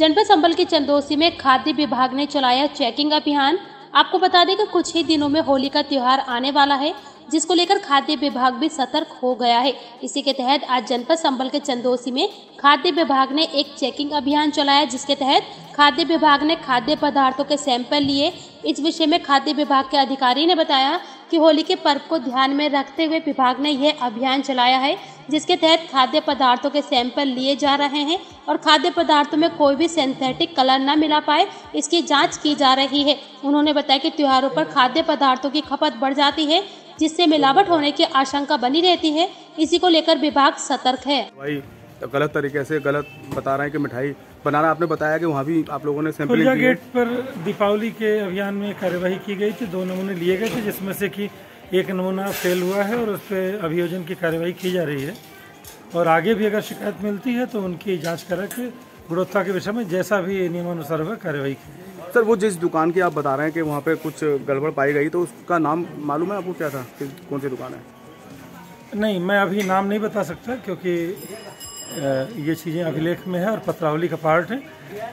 जनपद संबल के चंदोसी में खाद्य विभाग ने चलाया चेकिंग अभियान। आपको बता दें कि कुछ ही दिनों में होली का त्यौहार आने वाला है, जिसको लेकर खाद्य विभाग भी सतर्क हो गया है। इसी के तहत आज जनपद संबल के चंदोसी में खाद्य विभाग ने एक चेकिंग अभियान चलाया, जिसके तहत खाद्य विभाग ने खाद्य पदार्थों के सैंपल लिए। इस विषय में खाद्य विभाग के अधिकारी ने बताया कि होली के पर्व को ध्यान में रखते हुए विभाग ने यह अभियान चलाया है, जिसके तहत खाद्य पदार्थों के सैंपल लिए जा रहे हैं और खाद्य पदार्थों में कोई भी सिंथेटिक कलर न मिला पाए, इसकी जाँच की जा रही है। उन्होंने बताया कि त्योहारों पर खाद्य पदार्थों की खपत बढ़ जाती है, जिससे मिलावट होने की आशंका बनी रहती है। इसी को लेकर विभाग सतर्क है। गलत तरीके से गलत बता रहे हैं कि मिठाई बनाना आपने बताया कि वहाँ भी आप लोगों ने सैंपलिंग गेट पर दीपावली के अभियान में कार्यवाही की गई थी दो नमूने लिए गए थे जिसमें से कि एक नमूना फेल हुआ है और उस पर अभियोजन की कार्यवाही की जा रही है। और आगे भी अगर शिकायत मिलती है तो उनकी जाँच करा के गुणवत्ता के विषय में जैसा भी नियमानुसार हुआ कार्यवाही की सर वो जिस दुकान की आप बता रहे हैं कि वहाँ पे कुछ गड़बड़ पाई गई तो उसका नाम मालूम है आपको क्या था कौन सी दुकान है? नहीं मैं अभी नाम नहीं बता सकता क्योंकि ये चीज़ें अभिलेख में है और पत्रावली का पार्ट है।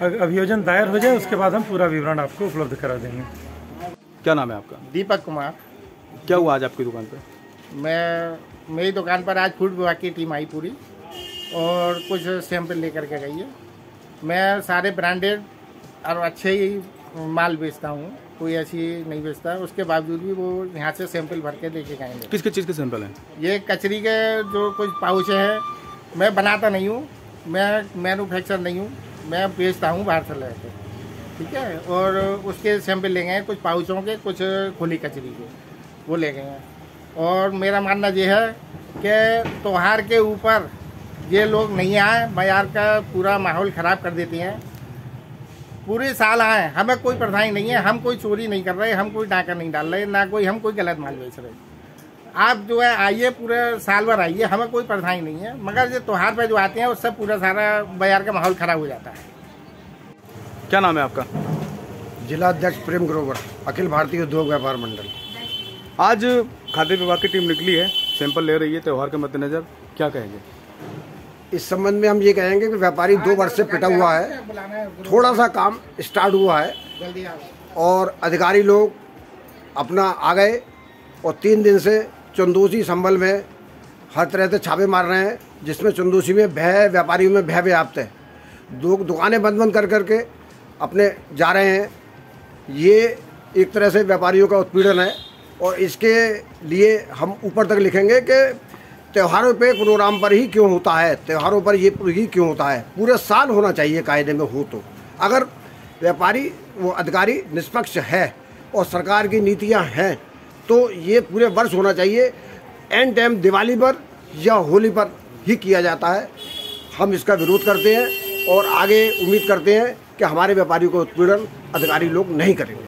अगर अभियोजन दायर हो जाए उसके बाद हम पूरा विवरण आपको उपलब्ध करा देंगे। क्या नाम है आपका? दीपक कुमार। क्या हुआ आज आपकी दुकान पर मैं मेरी दुकान पर आज फ़ूड विभाग की टीम आई पूरी और कुछ सैंपल लेकर के गई है। मैं सारे ब्रांडेड और अच्छे ही माल बेचता हूँ कोई ऐसी नहीं बेचता। उसके बावजूद भी वो यहाँ से सैंपल भर के लेके गएँगे किस किस चीज़ के सैंपल हैं? ये कचरी के जो कुछ पाउच है मैं बनाता नहीं हूँ, मैं मैन्युफैक्चर नहीं हूँ, मैं बेचता हूँ बाहर से लेके। ठीक है? और उसके सैंपल ले गए हैं, कुछ पाउचों के, कुछ खुली कचरी के, वो ले गए हैं। और मेरा मानना ये है कि त्योहार के ऊपर ये लोग नहीं आए, बाज़ार का पूरा माहौल ख़राब कर देते हैं। पूरे साल आए, हमें कोई परेशानी नहीं है, हम कोई चोरी नहीं कर रहे, हम कोई डाका नहीं डाल रहे, ना कोई, हम कोई गलत माल बेच रहे। आप जो है आइए पूरे साल भर आइए हमें कोई परेशानी नहीं है। मगर जो त्योहार पे जो आते हैं उससे पूरा सारा बाज़ार का माहौल खराब हो जाता है। क्या नाम है आपका? जिला अध्यक्ष प्रेम ग्रोवर अखिल भारतीय उद्योग व्यापार मंडल। आज खाद्य विभाग की टीम निकली है सैंपल ले रही है त्यौहार के मद्देनजर क्या कहेंगे? इस संबंध में हम ये कहेंगे कि व्यापारी दो वर्ष से पिटा हुआ है थोड़ा सा काम स्टार्ट हुआ है और अधिकारी लोग अपना आ गए और तीन दिन से चंदोसी संबल में हर तरह से छापे मार रहे हैं, जिसमें चंदोसी में भय, व्यापारियों में भय व्याप्त है। दो दुकानें बंद बंद कर करके अपने जा रहे हैं। ये एक तरह से व्यापारियों का उत्पीड़न है और इसके लिए हम ऊपर तक लिखेंगे कि त्योहारों पे प्रोग्राम पर ही क्यों होता है? त्योहारों पर ये ही क्यों होता है? पूरे साल होना चाहिए कायदे में हो तो। अगर व्यापारी, वो अधिकारी निष्पक्ष है और सरकार की नीतियाँ हैं तो ये पूरे वर्ष होना चाहिए। एंड टाइम दिवाली पर या होली पर ही किया जाता है। हम इसका विरोध करते हैं और आगे उम्मीद करते हैं कि हमारे व्यापारियों को उत्पीड़न अधिकारी लोग नहीं करेंगे।